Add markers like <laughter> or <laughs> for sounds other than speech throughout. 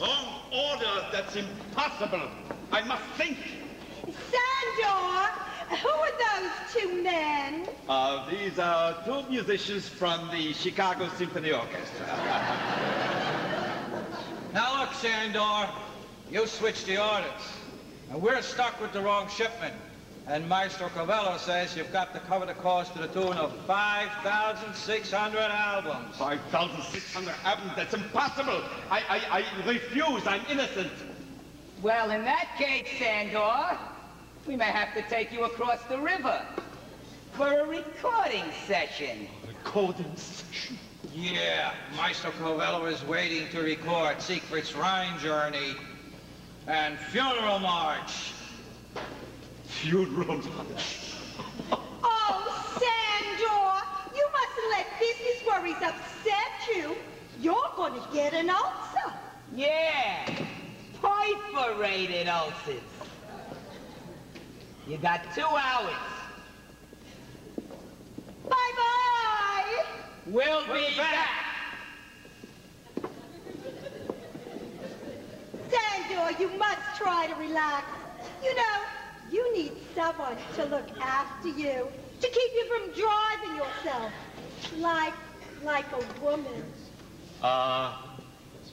Wrong order. That's impossible. I must think. Sandor, who are those two men? Uh, these are two musicians from the Chicago Symphony Orchestra. <laughs> Now look, Sandor, you switched the orders. And we're stuck with the wrong shipment. And Maestro Covello says you've got to cover the cost to the tune of 5,600 albums. 5,600 albums? That's impossible. I, I, I refuse. I'm innocent. Well, in that case, Sandor, we may have to take you across the river for a recording session. Recording session? Yeah, Maestro Covello is waiting to record Siegfried's Rhine Journey and Funeral March. Funeral March? <laughs> oh, Sandor, you mustn't let business worries upset you. You're going to get an ulcer. Yeah, perforated ulcers. You got two hours. Bye-bye. We'll be back. Sandor, you must try to relax. You know, you need someone to look after you, to keep you from driving yourself. Like, like a woman. Uh,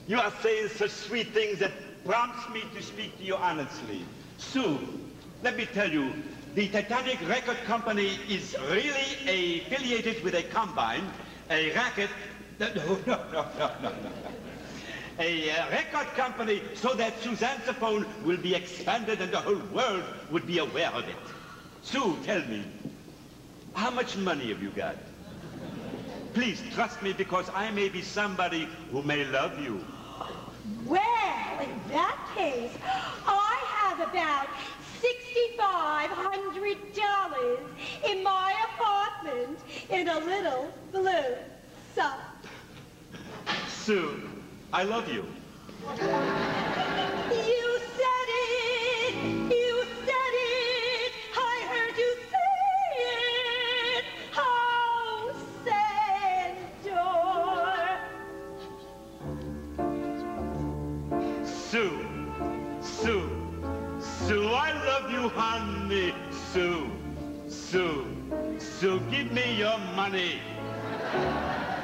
you are saying such sweet things that prompts me to speak to you honestly. Sue, let me tell you, the Titanic Record Company is really affiliated with a combine, a racket, <laughs> no, no, no, no, no, no. A uh, record company so that Suzanne's phone will be expanded and the whole world would be aware of it. Sue, tell me, how much money have you got? Please trust me because I may be somebody who may love you. Well, in that case, I have about $6,500 in my apartment in a little blue sock. Sue, I love you. You said it! You said it! I heard you say it! Oh, Sandor! Sue, Sue, Sue, I love you, honey. Sue, Sue, Sue, give me your money.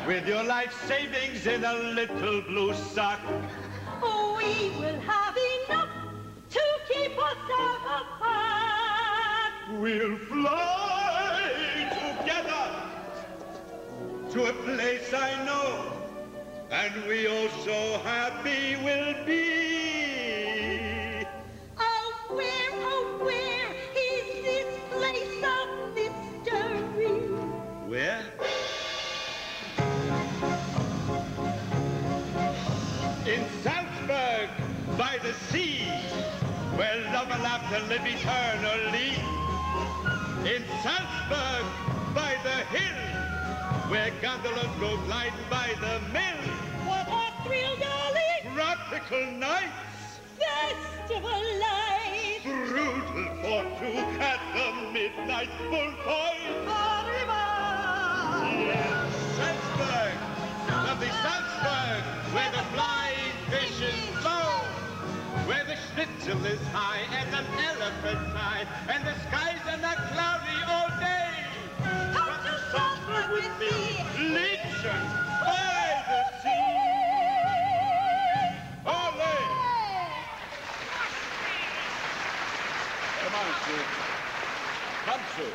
With your life savings in a little blue sock. Oh, we will have enough to keep us out of. We'll fly together to a place I know, and we oh so happy will be. Love and laughter live eternally. In Salzburg, by the hill, where gondolas go gliding by the mill. What a thrill, darling! Tropical nights, Festival lights! brutal for two at the midnight bull fight. Arriba! Yes, Salzburg, lovely Salzburg, where the flying fishes where the schnitzel is high and an elephant's high, and the skies are not cloudy all day. Come to Salzburg with me! Liebchen by the sea. Ole! Come on, Sue. Come, Sue.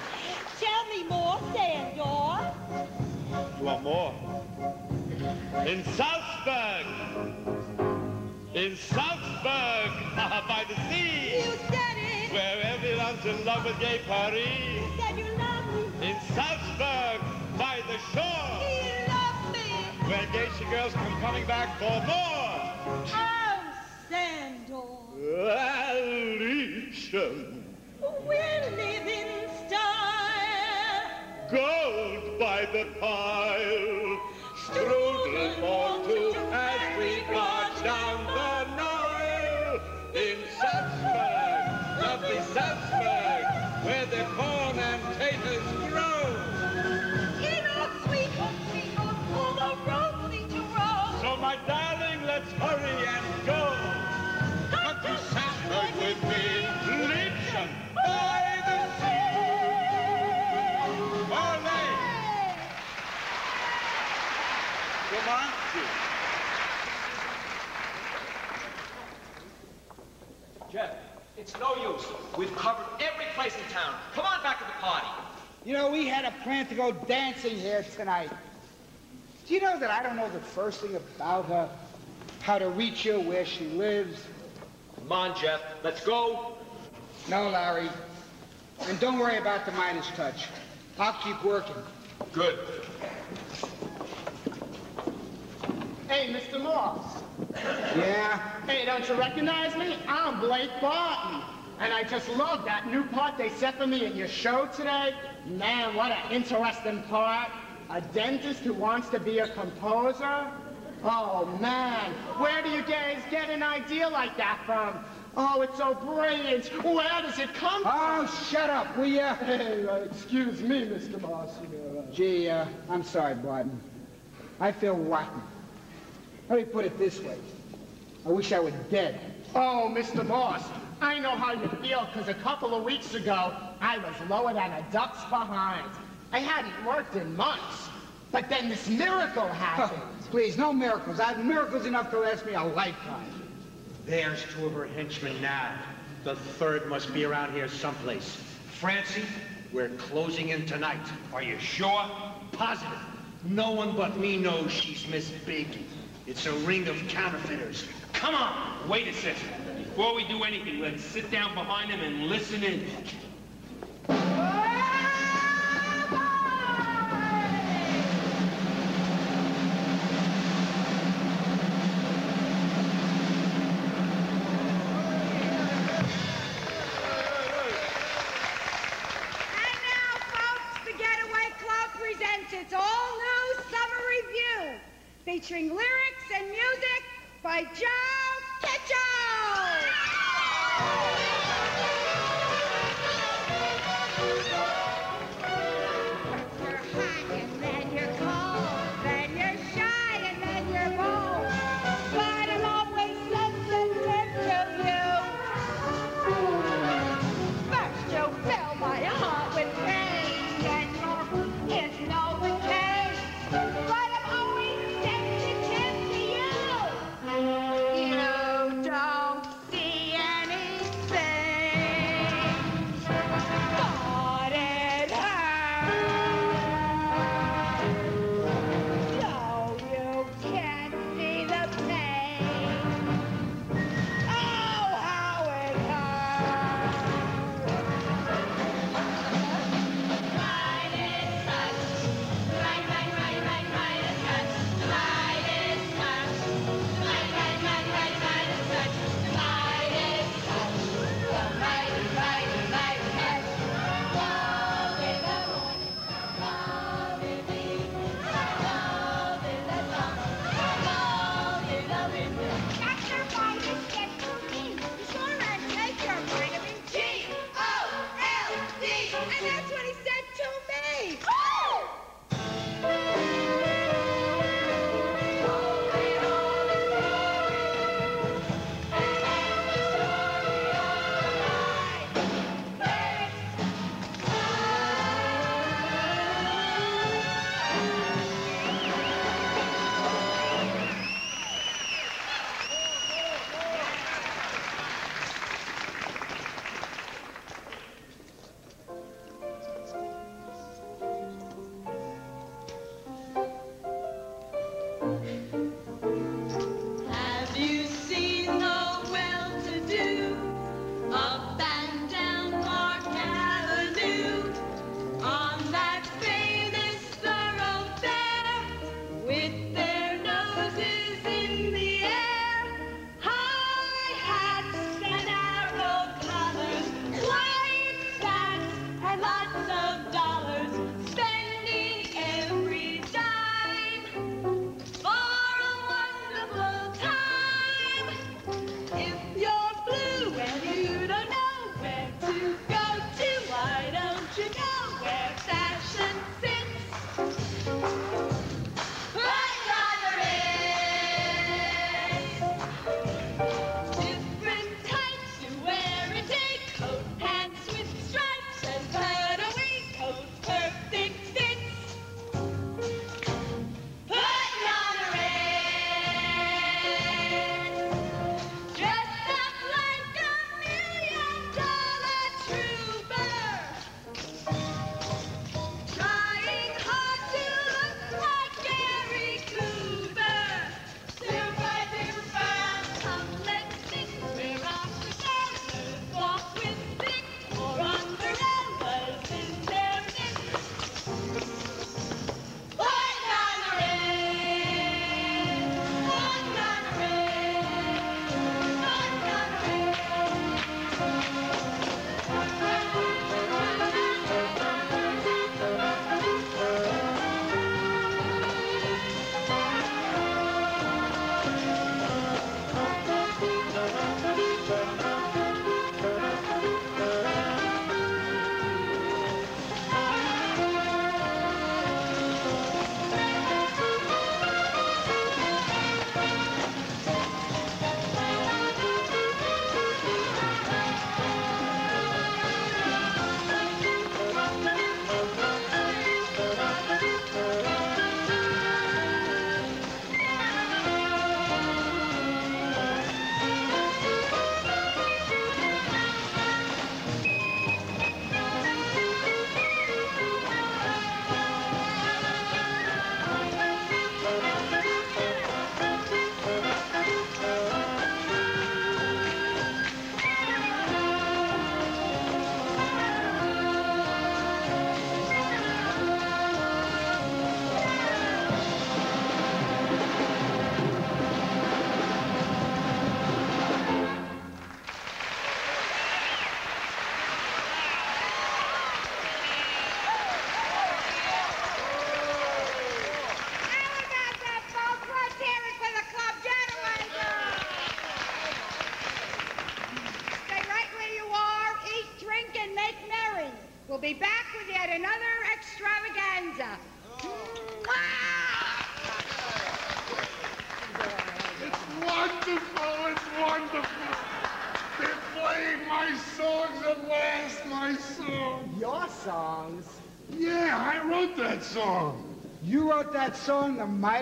Tell me more, Sandor. You want more? In Salzburg! Love with gay Paris! You said you love me! In Salzburg! By the shore! He loved me! Where geisha girls come coming back for more! Oh, Come Jeff, it's no use. We've covered every place in town. Come on back to the party. You know, we had a plan to go dancing here tonight. Do you know that I don't know the first thing about her? How to reach her, where she lives? Come on, Jeff. Let's go. No, Larry. And don't worry about the Midas Touch. I'll keep working. Good. Hey, Mr. Moss. Yeah? Hey, don't you recognize me? I'm Blake Barton. And I just love that new part they set for me in your show today. Man, what an interesting part. A dentist who wants to be a composer? Oh, man. Where do you guys get an idea like that from? Oh, it's so brilliant. Where does it come from? Oh, shut up, will ya? <laughs> Hey, uh, excuse me, Mr. Moss. Gee, uh, I'm sorry, Barton. I feel rotten. Let me put it this way. I wish I were dead. Oh, Mr. Moss, I know how you feel, because a couple of weeks ago, I was lower than a duck's behind. I hadn't worked in months. But then this miracle happened. Please, no miracles. I have miracles enough to last me a lifetime. There's two of her henchmen now. The third must be around here someplace. Francie, we're closing in tonight. Are you sure? Positive. No one but me knows she's Miss Big. It's a ring of counterfeiters. Come on! Wait a second. Before we do anything, let's sit down behind him and listen in.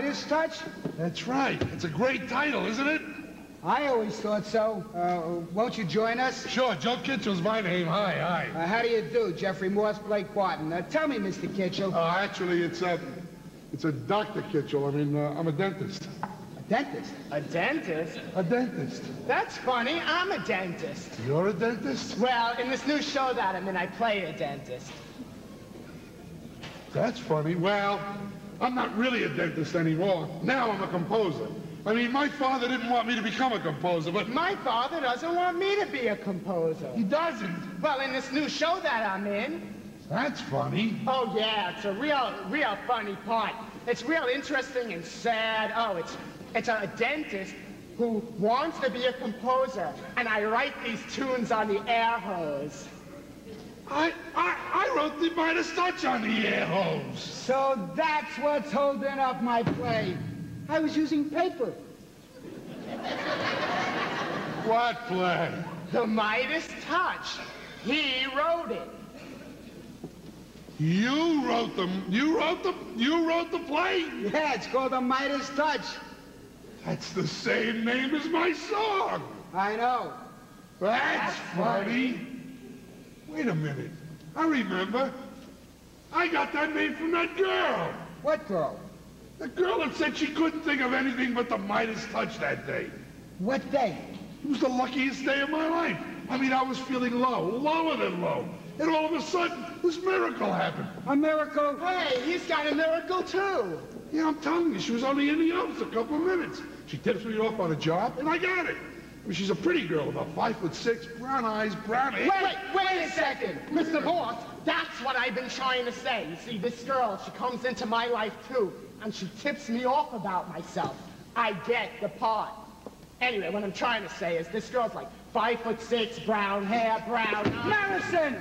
Midas Touch? That's right. It's a great title, isn't it? I always thought so. Uh, won't you join us? Sure, Joe Kitchell's my name. Hi, hi. Uh, how do you do, Jeffrey Morse, Blake Barton? Uh, tell me, Mr. Kitchell. Uh, actually, it's a, it's a Dr. Kitchell. I mean, uh, I'm a dentist. A dentist? A dentist? A dentist. That's funny. I'm a dentist. You're a dentist? Well, in this new show that I'm in, I play a dentist. That's funny. Well, I'm not really a dentist anymore. Now I'm a composer. I mean, my father didn't want me to become a composer, but... My father doesn't want me to be a composer. He doesn't? Well, in this new show that I'm in. That's funny. Oh, yeah, it's a real, real funny part. It's real interesting and sad. Oh, it's, it's a dentist who wants to be a composer, and I write these tunes on the air hose. I, I, I wrote the Midas Touch on the air hose. So that's what's holding up my play. I was using paper. What play? The Midas Touch. He wrote it. You wrote them. You wrote the. You wrote the play. Yeah, it's called The Midas Touch. That's the same name as my song. I know. That's, funny. Wait a minute. I remember. I got that name from that girl. What girl? The girl that said she couldn't think of anything but the Midas touch that day. What day? It was the luckiest day of my life. I mean, I was feeling low, lower than low. And all of a sudden, this miracle happened. A miracle? Hey, he's got a miracle too. Yeah, I'm telling you, she was only in the office a couple of minutes. She tips me off on a job, and I got it. I mean, she's a pretty girl, about five foot six, brown eyes, brown hair. Wait, wait a second. Mr. Moss, that's what I've been trying to say. You see, this girl, she comes into my life too, and she tips me off about myself. I get the part. Anyway, what I'm trying to say is this girl's like five foot six, brown hair, brown eyes. Madison!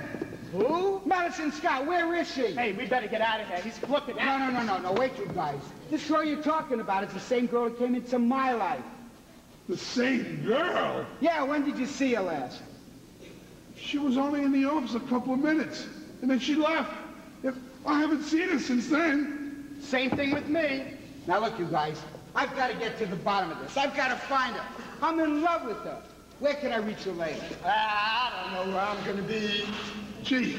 Who? Madison Scott, where is she? Hey, we better get out of here. He's flipping No, out. no, no, no, no, wait you guys. This girl you're talking about is the same girl that came into my life. The same girl? Yeah, when did you see her last? She was only in the office a couple of minutes, and then she left. If I haven't seen her since then. Same thing with me. Now look, you guys, I've got to get to the bottom of this. I've got to find her. I'm in love with her. Where can I reach her later? Ah, I don't know where I'm gonna be. Gee,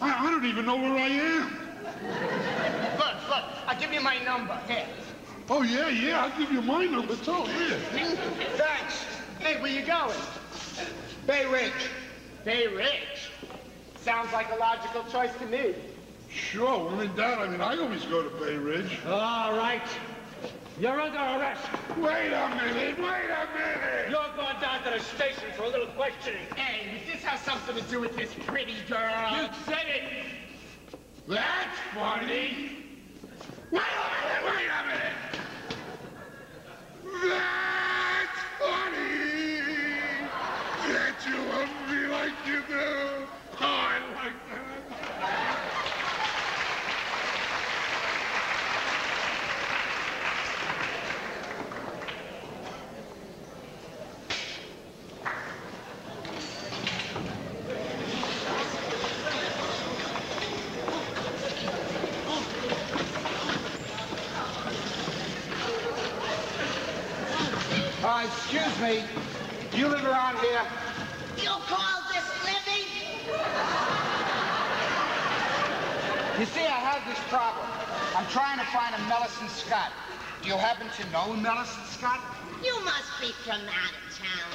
I, I don't even know where I am. Look, look, I'll give you my number. Here. Oh, yeah, yeah, I'll give you my number, too. yeah. Thanks. Hey, where you going? Bay Ridge. Bay Ridge. Sounds like a logical choice to me. Sure, when in doubt, I mean, I always go to Bay Ridge. All right. You're under arrest. Wait a minute, wait a minute! You're going down to the station for a little questioning. Hey, does this have something to do with this pretty girl? You said it. That's funny! Wait a minute, wait a minute! That's <laughs> funny! Can't you love me like you do? Oh, I like that. Excuse me. Do you live around here? You call this living? You see, I have this problem. I'm trying to find a Melisande Scott. Do you happen to know Melisande Scott? You must be from out of town.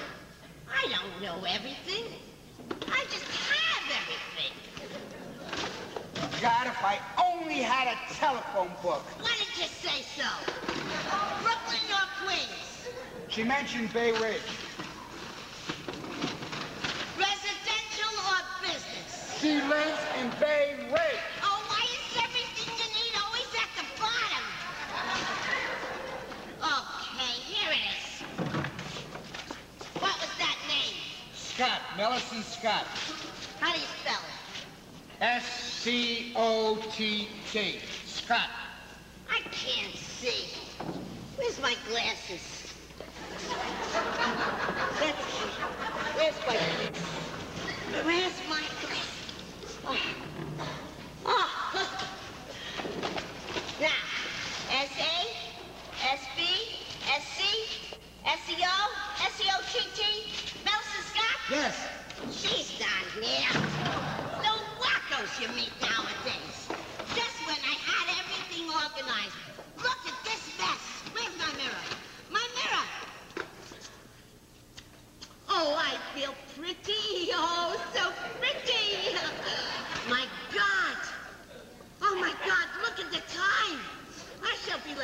I don't know everything. I just have everything. God, if I only had a telephone book. Why did you say so? Brooklyn or Queens? She mentioned Bay Ridge. Residential or business? She lives in Bay Ridge. Oh, why is everything you need always at the bottom? Okay, here it is. What was that name? Scott, Melisande Scott. How do you spell it? C O T J. Scott. I can't see. Where's my glasses? <laughs> That's, where's my...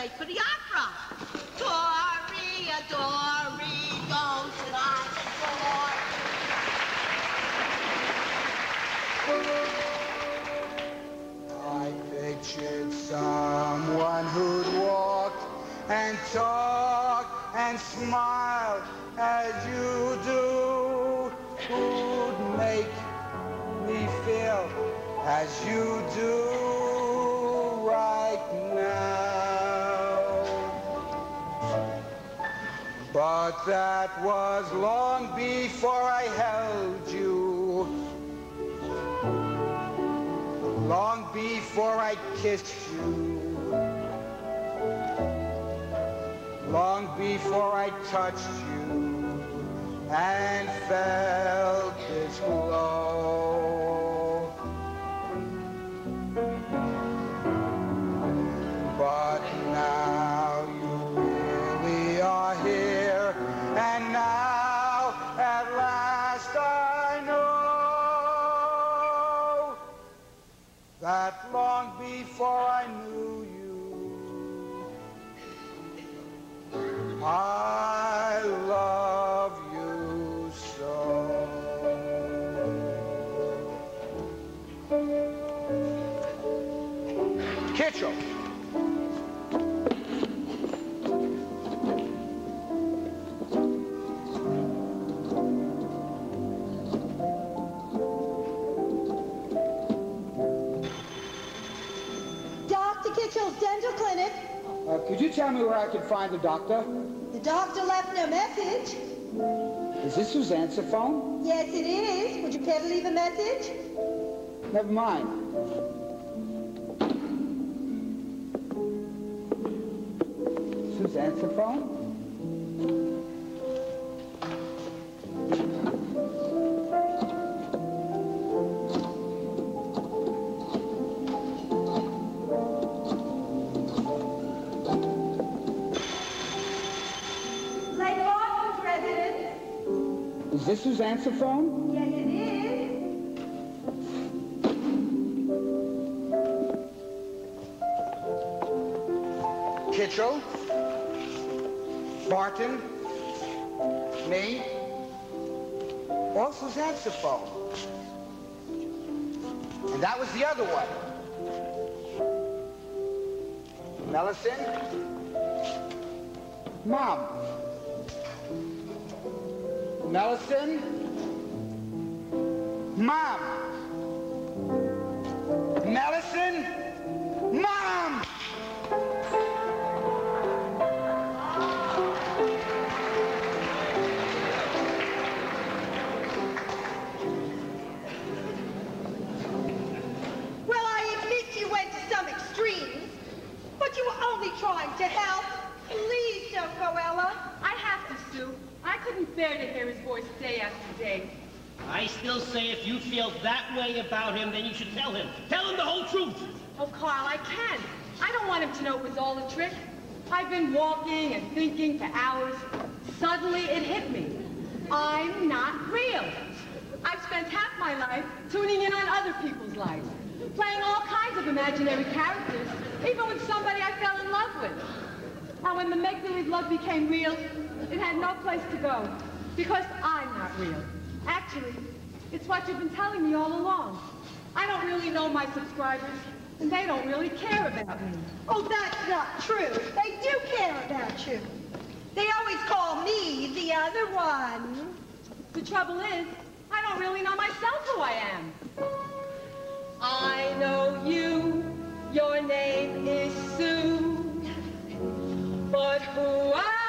late for the opera. Dory, a Dory, goes on the I pictured someone who'd walk and talk and smile as you do, who'd make me feel as you do But that was long before I held you. long before I kissed you, long before I touched you and felt this glow. I love you so. Kitchell. Find the doctor? The doctor left no message. Is this Suzanne's phone? Yes, it is. Would you care to leave a message? Never mind. Is this Susanswerphone? Yes, it is. Kitchell, Barton, me, all Suzanne's phone. And that was the other one. Melisande, Mom. Melisande, Mom. Melisande, Mom. Bear to hear his voice day after day. I still say if you feel that way about him, then you should tell him. Tell him the whole truth. Oh, Carl, I can't. I don't want him to know it was all a trick. I've been walking and thinking for hours. Suddenly it hit me. I'm not real. I've spent half my life tuning in on other people's lives, playing all kinds of imaginary characters, even with somebody I fell in love with. Now, when the make-believe love became real, it had no place to go, because I'm not real. Actually, it's what you've been telling me all along. I don't really know my subscribers, and they don't really care about me. Oh, that's not true. They do care about you. They always call me the other one. The trouble is, I don't really know myself who I am. I know you, your name is Sue, but who I?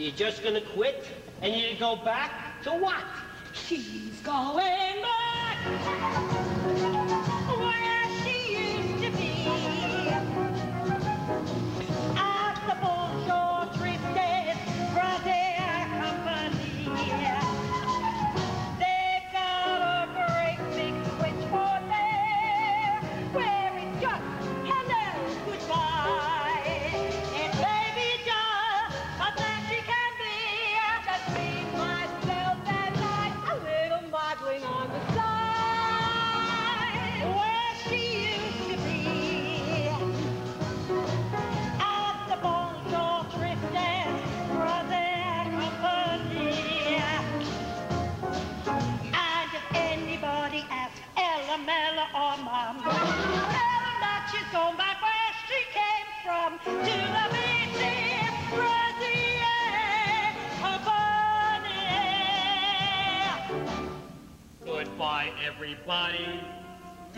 You're just gonna quit? And you're gonna go back to what? She's going back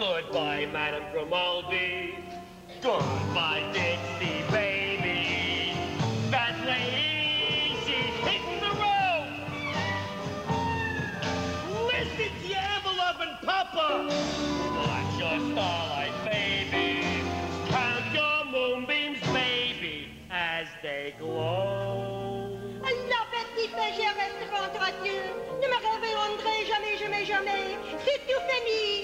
Goodbye, Madame Grimaldi. Goodbye, Dixie, baby. That lady, she's hitting the road. Listen to your envelope and Papa. Watch your starlight, baby. Count your moonbeams, baby, as they glow. La petite légère restauratrice, ne me révélerez jamais, jamais, jamais. C'est tout fini.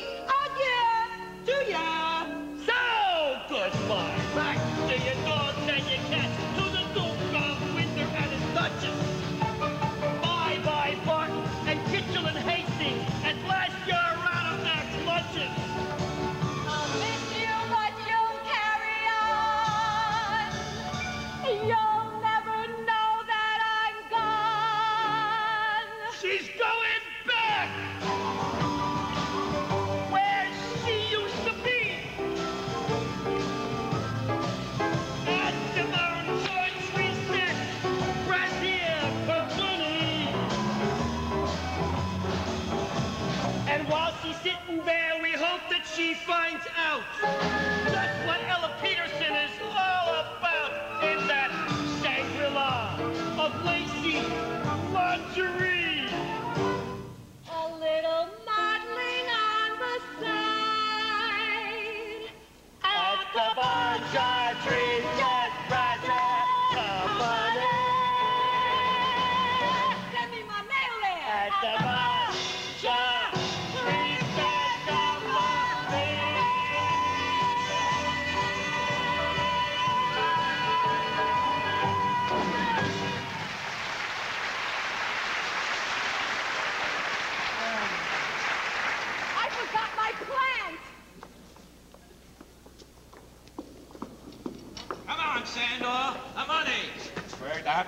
She finds out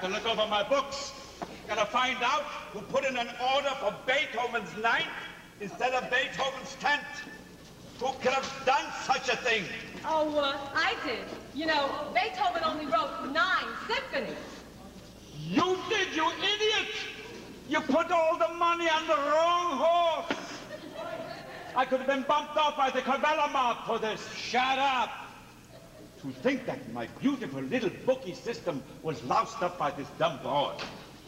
To look over my books. Gotta find out who put in an order for Beethoven's ninth instead of Beethoven's tenth. Who could have done such a thing? Oh, uh, I did. You know, Beethoven only wrote nine symphonies. You did, you idiot! You put all the money on the wrong horse. I could have been bumped off by the Covello mob for this. Shut up! To think that my beautiful little bookie system was loused up by this dumb boy.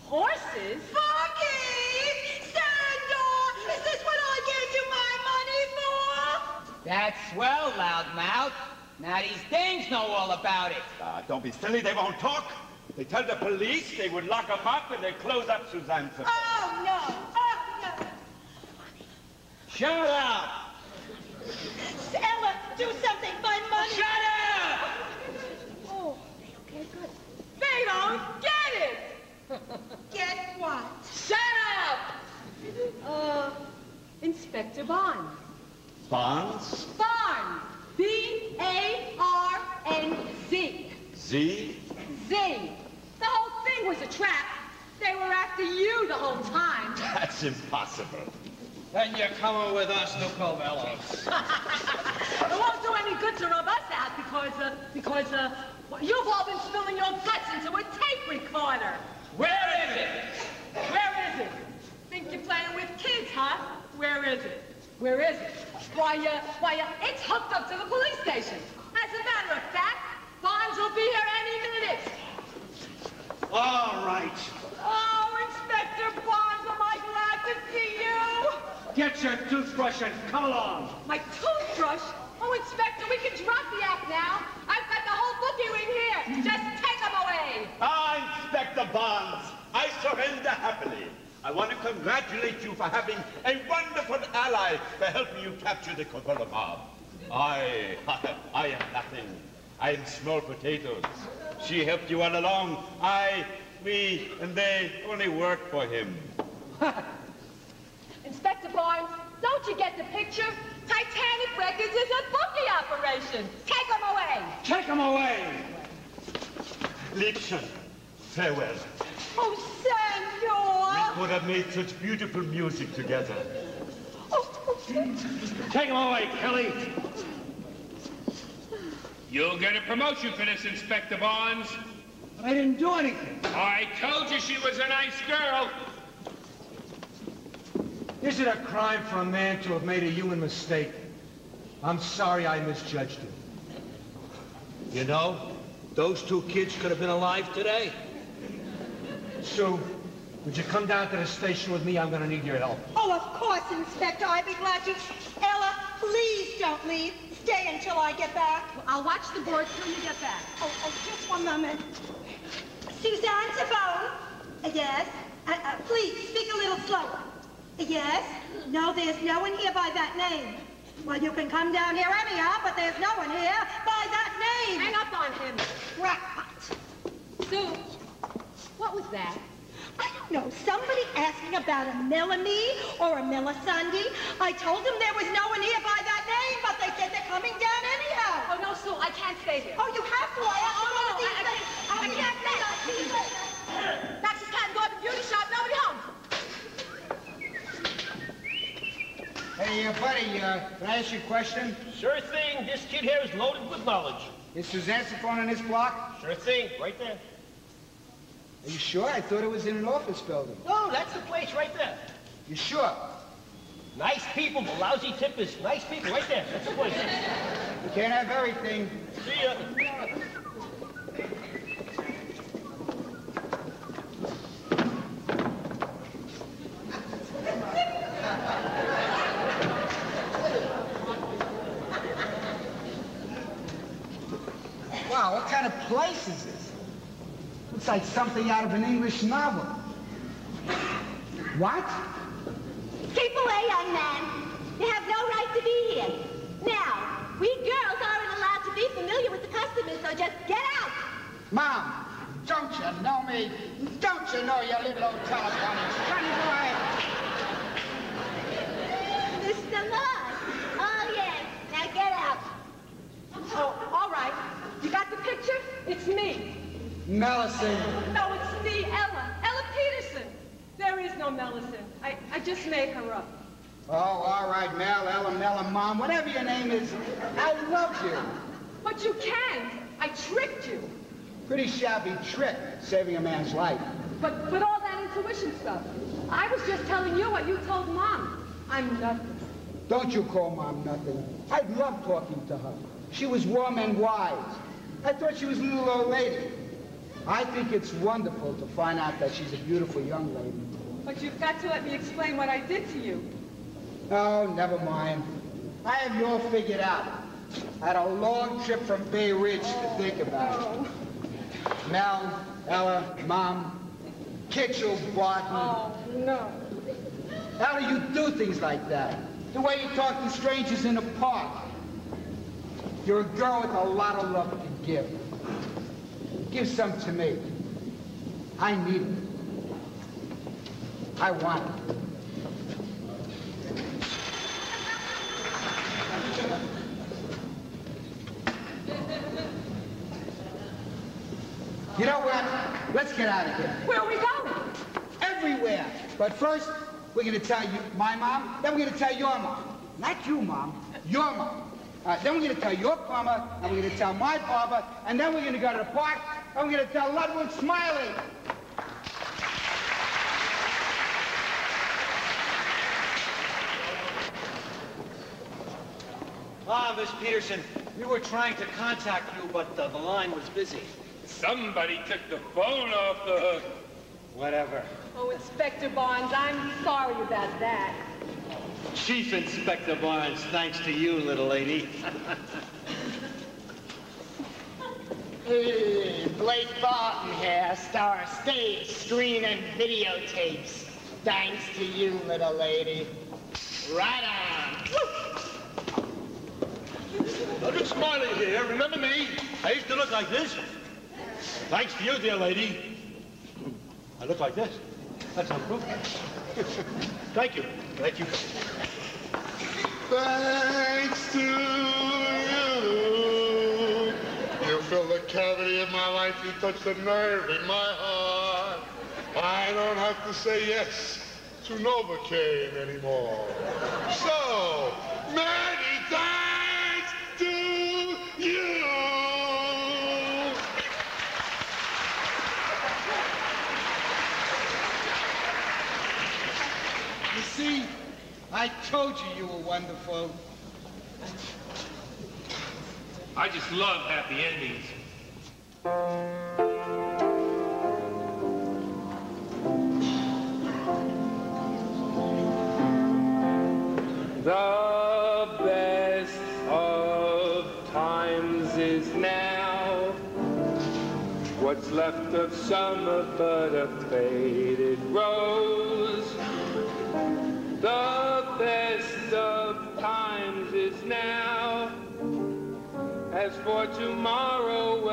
Horses? Funky! Sandor! Is this what I gave you my money for? That's swell, loudmouth. Now these dames know all about it. Ah, don't be silly, they won't talk. They tell the police they would lock them up and they close up Suzanne's affair. Oh, no. Oh, no. Shut up! Ella, do something. My money. Shut up! Okay, good. They don't get it. <laughs> Get what? Shut up. Uh, Inspector Barnes. Bonds? Barnes. B-A-R-N-Z. Z? Z. The whole thing was a trap. They were after you the whole time. <laughs> That's impossible. Then you're coming with us to Covello. <laughs> It won't do any good to rub us out because, uh, because, uh, well, you've all been spilling your guts into a tape recorder. Where is it? Where is it? Think you're playing with kids, huh? Where is it? Where is it? Why, uh, why, uh, it's hooked up to the police station. As a matter of fact, Bonds will be here any minute. All right. Oh, Inspector Bonds, am I glad to see you? Get your toothbrush and come along. My toothbrush? Oh, Inspector, we can drop the act now. I've got the whole bookie Just take them away. Ah, Inspector Bonds, I surrender happily. I want to congratulate you for having a wonderful ally for helping you capture the Coppola mob. I, <laughs> I am nothing. I am small potatoes. She helped you all along. I, we, and they only work for him. <laughs> Inspector Barnes, don't you get the picture? Titanic Records is a bookie operation. Take them away. Take them away. Liebchen, farewell. Oh, Sandor! We could have made such beautiful music together. Oh, oh, Take him away, Kelly. You'll get a promotion for this, Inspector Barnes. I didn't do anything. I told you she was a nice girl. Is it a crime for a man to have made a human mistake? I'm sorry I misjudged him. You know, those two kids could have been alive today. Sue, would you come down to the station with me? I'm gonna need your help. Oh, of course, Inspector. I'd be glad to. Ella, please don't leave. Stay until I get back. I'll watch the board till you get back. Oh, oh just one moment. Susanswerphone. Uh, yes. Uh, uh, please, speak a little slower. Uh, yes. No, there's no one here by that name. Well, you can come down here anyhow, but there's no one here by that name. Hang up on him. Crackpot. Sue, what was that? I don't know. Somebody me about a Melanie or a Melisande. I told them there was no one here by that name, but they said they're coming down anyhow. Oh, no, Sue, I can't stay here. Oh, you have to. I oh, have to Oh, no, these I- I can't- I can't stay. I'll see you later. Max's Cat and Dog and Beauty Shop, nobody home. Hey, uh, buddy, uh, can I ask you a question? Sure thing. This kid here is loaded with knowledge. Is Susanswerphone in this block? Sure thing. Right there. Are you sure? I thought it was in an office building. No, that's the place right there. You sure? Nice people, but lousy tippers. Nice people right there. That's the place. You can't have everything. See ya. What kind place is this? Looks like something out of an English novel. What? Keep away, young man. You have no right to be here. Now, we girls aren't allowed to be familiar with the customers, so just get out. Mom, don't you know me? Don't you know your little old telephone? Run away. Mr. Lord. Oh, yes. Now get out. Oh, all right. You got the picture? It's me. Melisande. No, it's me, Ella. Ella Peterson. There is no Melisande. I, I just made her up. Oh, all right, Mel, Ella, Mella, Mom, whatever your name is. I love you. But you can't. I tricked you. Pretty shabby trick, saving a man's life. But, with all that intuition stuff. I was just telling you what you told Mom. I'm nothing. Don't you call Mom nothing. I love talking to her. She was warm and wise. I thought she was a little old lady. I think it's wonderful to find out that she's a beautiful young lady. But you've got to let me explain what I did to you. Oh, never mind. I have you all figured out. I had a long trip from Bay Ridge to think about it. Oh. Mel, Ella, Mom, Kitchell, Barton. Oh, no. How do you do things like that? The way you talk to strangers in the park. You're a girl with a lot of love give. Give some to me. I need it. I want it. You know what? Let's get out of here. Where are we going? Everywhere. But first, we're going to tell you my mom, then we're going to tell your mom. Not you, mom. Your mom. Uh, then we're going to tell your plumber, and we're going to tell my barber, and then we're going to go to the park, and we're going to tell Ludwig Smiley. Ah, Miss Peterson, we were trying to contact you, but uh, the line was busy. Somebody took the phone off the hook. Whatever. Oh, Inspector Barnes, I'm sorry about that. Chief Inspector Barnes, thanks to you, little lady. Hey, Blake Barton here, star of stage, screen, and videotapes. Thanks to you, little lady. Right on. Ludwig Smiley here. Remember me? I used to look like this. Thanks to you, dear lady. I look like this. That's some proof. <laughs> Thank you. Thank you. Thanks to you. You fill the cavity of my life. You touch the nerve in my heart. I don't have to say yes to Novocaine anymore. So, I told you you were wonderful. I just love happy endings. The best of times is now. What's left of summer but a faded rose. The for tomorrow.